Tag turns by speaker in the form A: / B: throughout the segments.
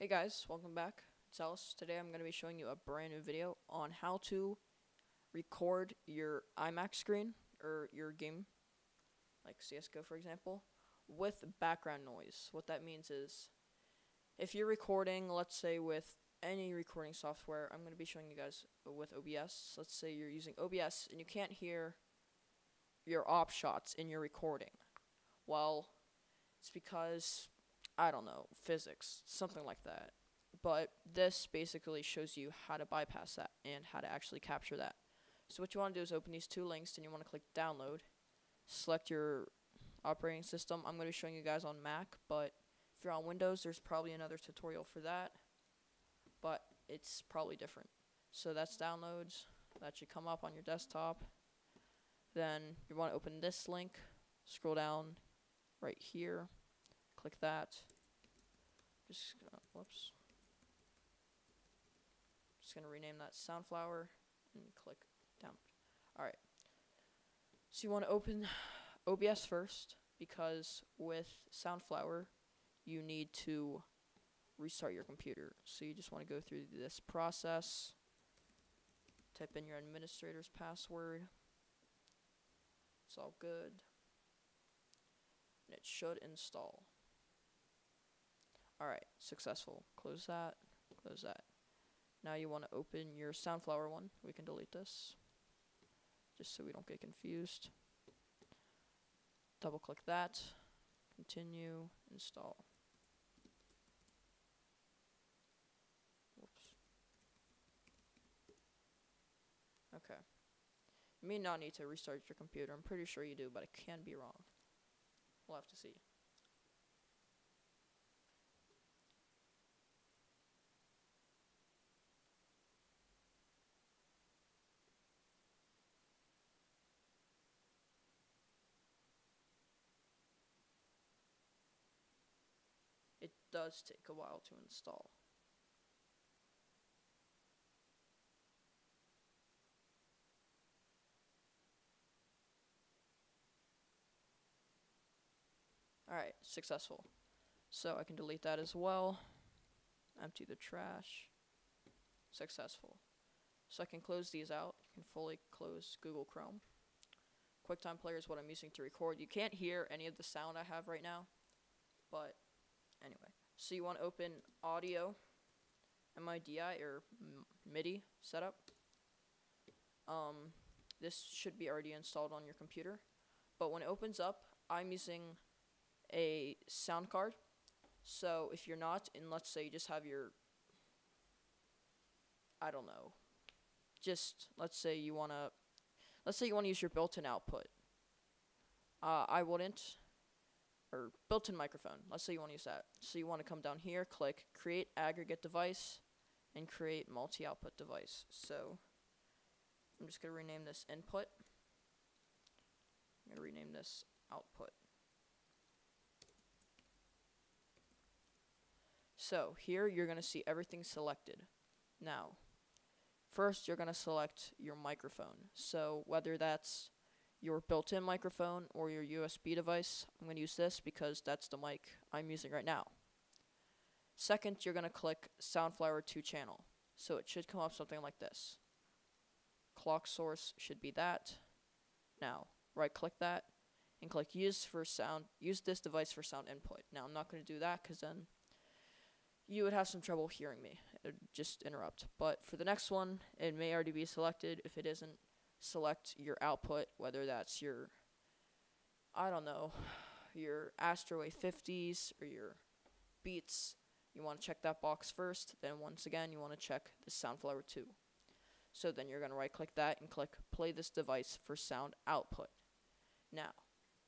A: Hey guys, welcome back. It's Ellis. Today I'm going to be showing you a brand new video on how to record your iMac screen or your game, like CSGO for example, with background noise. What that means is if you're recording, let's say with any recording software, I'm going to be showing you guys with OBS. Let's say you're using OBS and you can't hear your op shots in your recording. Well, it's because I don't know, physics, something like that. But this basically shows you how to bypass that and how to actually capture that. So what you want to do is open these two links and you want to click download. Select your operating system. I'm going to be showing you guys on Mac, but if you're on Windows, there's probably another tutorial for that. But it's probably different. So that's downloads. That should come up on your desktop. Then you want to open this link. Scroll down right here click that. Just uh, whoops. Just gonna rename that Soundflower and click down. All right. So you want to open OBS first because with Soundflower you need to restart your computer. So you just want to go through this process. Type in your administrator's password. It's all good. And it should install. Alright, successful. Close that, close that. Now you want to open your Soundflower one. We can delete this, just so we don't get confused. Double click that, continue, install. Whoops. Okay. You may not need to restart your computer. I'm pretty sure you do, but it can be wrong. We'll have to see. Does take a while to install. Alright, successful. So I can delete that as well. Empty the trash. Successful. So I can close these out. I can fully close Google Chrome. QuickTime Player is what I'm using to record. You can't hear any of the sound I have right now, but anyway. So you want to open audio, MIDI or MIDI setup. Um, this should be already installed on your computer. But when it opens up, I'm using a sound card. So if you're not, and let's say you just have your, I don't know, just let's say you want to, let's say you want to use your built-in output. Uh, I wouldn't or built-in microphone. Let's say you want to use that. So you want to come down here, click create aggregate device, and create multi-output device. So I'm just going to rename this input. I'm going to rename this output. So here you're going to see everything selected. Now, first you're going to select your microphone. So whether that's your built-in microphone or your USB device. I'm going to use this because that's the mic I'm using right now. Second, you're going to click Soundflower 2 channel. So it should come up something like this. Clock source should be that. Now, right click that and click use for sound use this device for sound input. Now I'm not going to do that cuz then you would have some trouble hearing me. It would just interrupt. But for the next one, it may already be selected. If it isn't, select your output, whether that's your, I don't know, your Astro A50s or your Beats. You want to check that box first. Then once again, you want to check the Soundflower 2. So then you're going to right click that and click play this device for sound output. Now,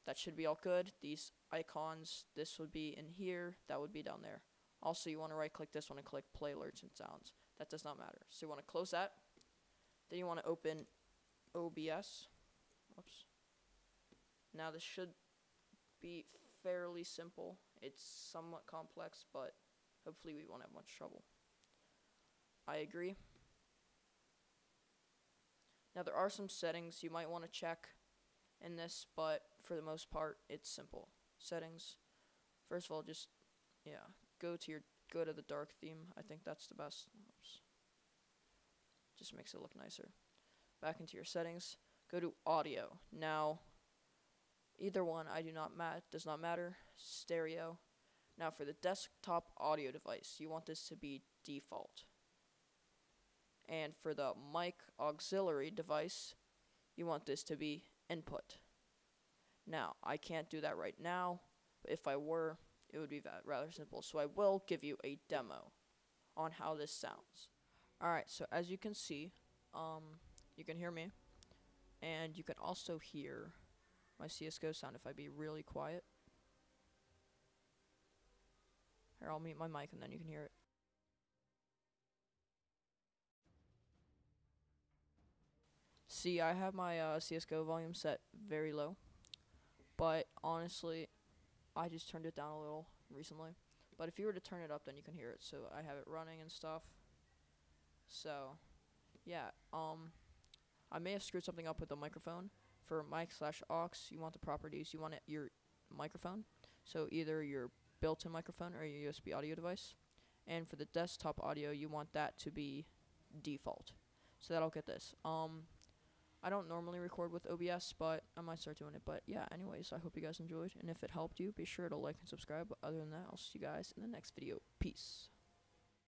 A: that should be all good. These icons, this would be in here, that would be down there. Also, you want to right click this one and click play alerts and sounds. That does not matter. So you want to close that. Then you want to open OBS. Whoops. Now this should be fairly simple. It's somewhat complex, but hopefully we won't have much trouble. I agree. Now there are some settings you might want to check in this, but for the most part, it's simple. Settings. First of all, just, yeah, go to your go to the dark theme. I think that's the best. Oops. Just makes it look nicer. Back into your settings. Go to audio. Now, either one I do not mat does not matter. Stereo. Now for the desktop audio device, you want this to be default. And for the mic auxiliary device, you want this to be input. Now, I can't do that right now, but if I were, it would be rather simple. So I will give you a demo on how this sounds. Alright, so as you can see, um, you can hear me, and you can also hear my CSGO sound if I be really quiet. Here, I'll mute my mic and then you can hear it. See, I have my uh, CSGO volume set very low, but honestly, I just turned it down a little recently. But if you were to turn it up, then you can hear it. So I have it running and stuff. So, yeah, um, I may have screwed something up with the microphone. For mic slash aux, you want the properties, you want it, your microphone. So either your built-in microphone or your USB audio device. And for the desktop audio, you want that to be default. So that'll get this. Um, I don't normally record with OBS, but I might start doing it. But yeah, anyways, I hope you guys enjoyed. And if it helped you, be sure to like and subscribe. But other than that, I'll see you guys in the next video. Peace.